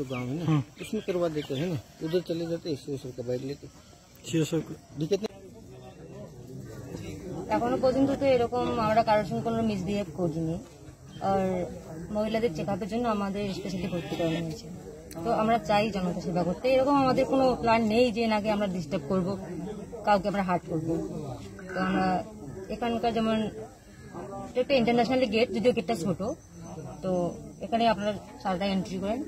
जो गांव है ना हाँ। उसमें करवा देते हैं ना उधर चले जाते एस सी का बाइक लेके সিএসএফ दिक्कत नहीं এখনো পর্যন্ত তো এরকম আমরা কারোর সঙ্গে কোনো মিসবিহেভ করিনি আর মহিলাদের চেক আপের জন্য আমাদের স্পেশালি ভর্তি করানো হয়েছে তো আমরা চাই জনতা সেবা করতে এরকম আমাদের কোনো প্ল্যান নেই যে নাকি আমরা ডিস্টার্ব করব কাউকে আমরা হার্ট করব তো আমরা এখানকার যেমন এটা একটা ইন্টারন্যাশনাল গেট যদিও গেটটা ছোট তো এখানে আপনারা সারাটা এন্ট্রি করেন।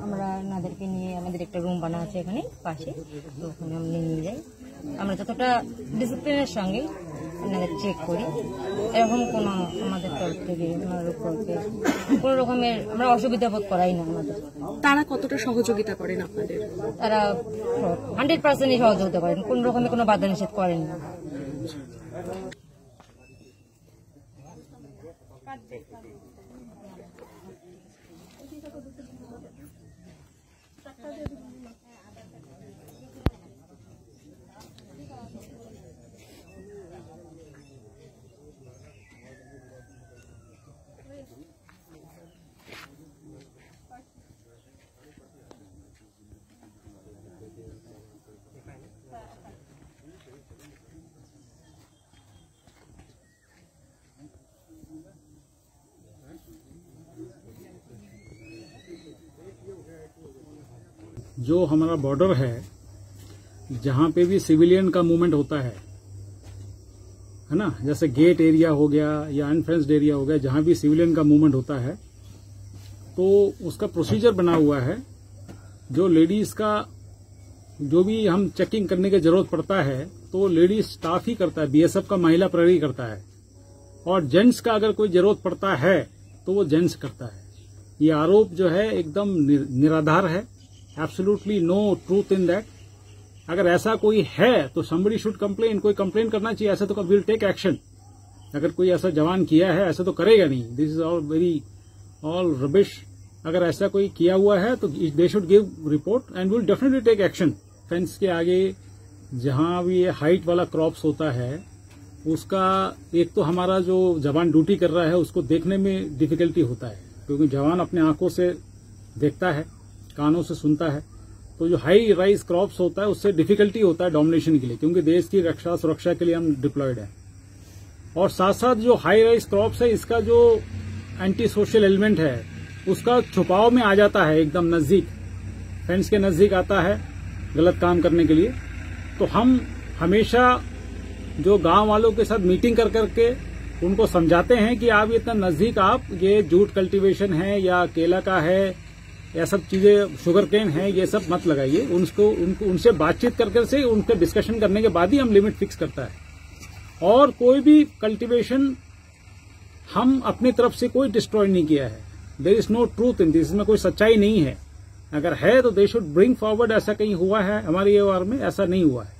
আমরা- ওনাদেরকে নিয়ে আমাদের একটা রুম বানা আছে এখানে পাশে। তো ওখানে আমরা নিয়ে যাই। আমরা যতটা ডিসিপ্লিনের সঙ্গে ওনাদের চেক করি। এরকম কোনো আমাদের তরফ থেকে ওনার উপরকে কোনো রকমের আমরা অসুবিধা বোধ করাই না আমাদের। তারা কতটা সহযোগিতা করেন আপনাদের? তারা হান্ড্রেড পার্সেন্টই সহযোগিতা করেন কোন রকমের কোনো বাধা নিষেধ করেন না। টাকা जो हमारा बॉर्डर है, जहाँ पे भी सिविलियन का मूवमेंट होता है है ना? जैसे गेट एरिया हो गया या अनफेंस्ड एरिया हो गया, जहाँ भी सिविलियन का मूवमेंट होता है तो उसका प्रोसीजर बना हुआ है, जो लेडीज़ का जो भी हम चेकिंग करने की ज़रूरत पड़ता है तो लेडीज़ स्टाफ ही करता है बीएसएफ का महिला प्रहरी करता है। और जेंट्स का अगर कोई ज़रूरत पड़ता है तो वो जेंट्स करता है। ये आरोप जो है, एकदम निराधार है। Absolutely no truth in that अगर ऐसा कोई है तो समबडी शुड कंप्लेन कोई कंप्लेन करना चाहिए, ऐसा तो विल टेक एक्शन अगर कोई ऐसा जवान किया है, ऐसा तो करेगा नहीं. This is all very all rubbish अगर ऐसा कोई किया हुआ है तो they should give report and will definitely take action fence के आगे जहाँ भी ये हाइट वाला क्रॉप्स होता है, उसका एक तो हमारा जो जवान ड्यूटी कर रहा है, उसको देखने में डिफिकल्टी होता है. क्योंकि जवान अपने आँखों से देखता है. कानों से सुनता है तो जो हाई राइज क्रॉप्स होता है, उससे डिफिकल्टी होता है डोमिनेशन के लिए, क्योंकि देश की रक्षा, सुरक्षा के लिए हम डिप्लॉयड है। और साथ साथ जो हाई राइज क्रॉप्स है, इसका जो एंटी सोशल एलिमेंट है, उसका छुपाव में आ जाता है एकदम नज़दीक। फेंस के नज़दीक आता है गलत काम करने के लिए। तो हम हमेशा जो गाँव वालों के साथ मीटिंग कर करके उनको समझाते हैं कि आप इतना नज़दीक आप, ये जूट कल्टीवेशन है या केला का है या सब चीज़ें शुगर केन है, ये सब मत लगाइए। उनको उनको, उनसे बातचीत कर कर से उनके डिस्कशन करने के बाद ही हम लिमिट फिक्स करता है। और कोई भी कल्टीवेशन हम अपनी तरफ़ से कोई डिस्ट्रॉय नहीं किया है। There is no truth in this इसमें कोई सच्चाई नहीं है। अगर है तो दे शुड ब्रिंग फॉरवर्ड ऐसा कहीं हुआ है, हमारे ये वार में ऐसा नहीं हुआ है।